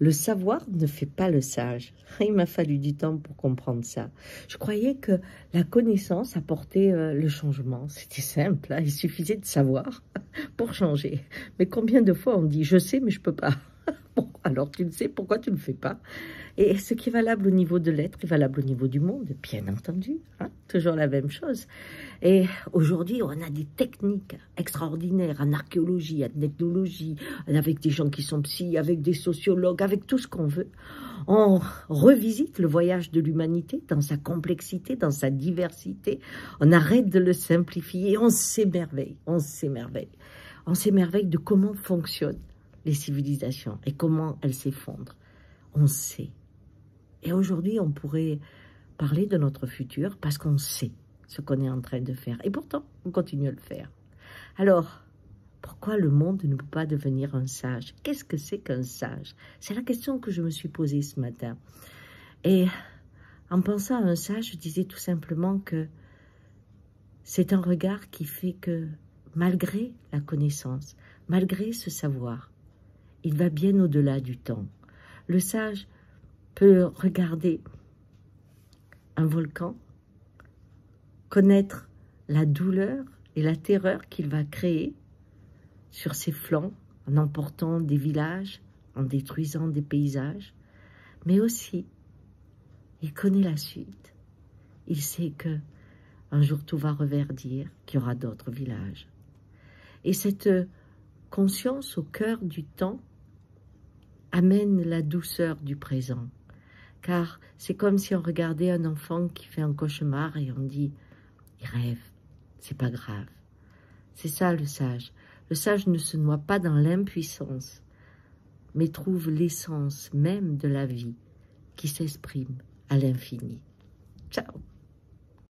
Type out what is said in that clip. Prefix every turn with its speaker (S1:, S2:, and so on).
S1: Le savoir ne fait pas le sage. Il m'a fallu du temps pour comprendre ça. Je croyais que la connaissance apportait euh, le changement. C'était simple, hein. il suffisait de savoir pour changer. Mais combien de fois on dit « je sais mais je peux pas ». Alors tu le sais, pourquoi tu ne le fais pas Et ce qui est valable au niveau de l'être est valable au niveau du monde, bien entendu. Hein Toujours la même chose. Et aujourd'hui, on a des techniques extraordinaires en archéologie, en ethnologie, avec des gens qui sont psy, avec des sociologues, avec tout ce qu'on veut. On revisite le voyage de l'humanité dans sa complexité, dans sa diversité. On arrête de le simplifier on s'émerveille, on s'émerveille. On s'émerveille de comment fonctionne les civilisations et comment elles s'effondrent. On sait. Et aujourd'hui, on pourrait parler de notre futur parce qu'on sait ce qu'on est en train de faire. Et pourtant, on continue à le faire. Alors, pourquoi le monde ne peut pas devenir un sage? Qu'est-ce que c'est qu'un sage? C'est la question que je me suis posée ce matin. Et en pensant à un sage, je disais tout simplement que c'est un regard qui fait que malgré la connaissance, malgré ce savoir, il va bien au-delà du temps. Le sage peut regarder un volcan, connaître la douleur et la terreur qu'il va créer sur ses flancs en emportant des villages, en détruisant des paysages, mais aussi il connaît la suite. Il sait que un jour tout va reverdir, qu'il y aura d'autres villages. Et cette conscience au cœur du temps amène la douceur du présent. Car c'est comme si on regardait un enfant qui fait un cauchemar et on dit « il rêve, c'est pas grave ». C'est ça le sage. Le sage ne se noie pas dans l'impuissance, mais trouve l'essence même de la vie qui s'exprime à l'infini. Ciao